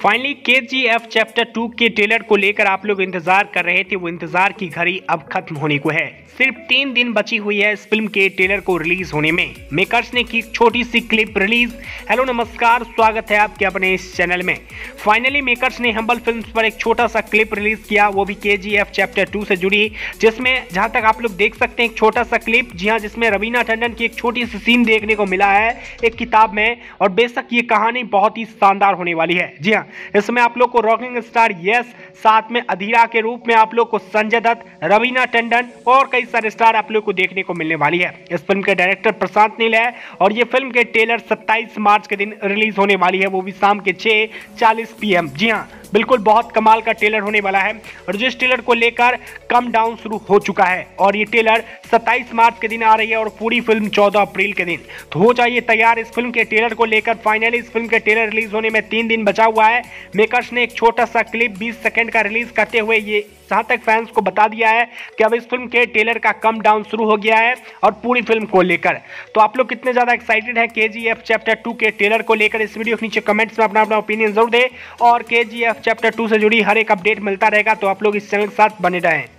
Finally K G F chapter two के trailer को लेकर आप लोग इंतज़ार कर रहे थे, वो इंतज़ार की घड़ी अब खत्म होने को है। सिर्फ़ तीन दिन बची हुई है इस फ़िल्म के ट्रेलर को रिलीज़ होने में। मेकर्स ने की छोटी सी क्लिप रिलीज़ हेलो नमस्कार, स्वागत है आपके अपने इस चैनल में। फाइनली मेकर्स ने हम्बल फ़िल्म पर एक छोटा सा क्लिप रिलीज़ किया, वो भी के जी एफ़ चैप्टर टू से जुड़ी। जिसमें जहाँ तक आप लोग देख सकते हैं, एक छोटा सा क्लिप जी हाँ जिसमें रवीना टंडन की एक छोटी सी सीन देखने को मिला है, एक किताब में। और बेशक ये कहानी बहुत ही शानदार होने वाली है। जी हाँ इसमें आप लोग को रॉकिंग स्टार यस साथ में अधीरा के रूप में आप लोग को संजय दत्त रवीना टंडन और कई सारे स्टार आप लोग को देखने को मिलने वाली है। इस फ़िल्म के डायरेक्टर प्रशांत नील है और ये फ़िल्म के ट्रेलर 27 मार्च के दिन रिलीज़ होने वाली है, वो भी शाम के 6:40 पीएम जी हाँ बिल्कुल बहुत कमाल का टेलर होने वाला है। और जिस ट्रेलर को लेकर कम डाउन शुरू हो चुका है, और ये टेलर 27 मार्च के दिन आ रही है और पूरी फ़िल्म 14 अप्रैल के दिन। तो हो जाइए तैयार, इस फ़िल्म के टेलर को लेकर फाइनली इस फ़िल्म के टेलर रिलीज़ होने में तीन दिन बचा हुआ है। मेकर्स ने एक छोटा सा क्लिप बीस सेकेंड का रिलीज़ करते हुए ये तक फैंस को बता दिया है कि अब इस फ़िल्म के ट्रेलर का कम डाउन शुरू हो गया है और पूरी फ़िल्म को लेकर। तो आप लोग कितने ज़्यादा एक्साइटेड है के चैप्टर टू के ट्रेलर को लेकर? इस वीडियो के नीचे कमेंट्स में अपना अपना ओपिनियन ज़रूर दें और के चैप्टर टू से जुड़ी हर एक अपडेट मिलता रहेगा तो आप लोग इस चैनल के साथ बने रहें।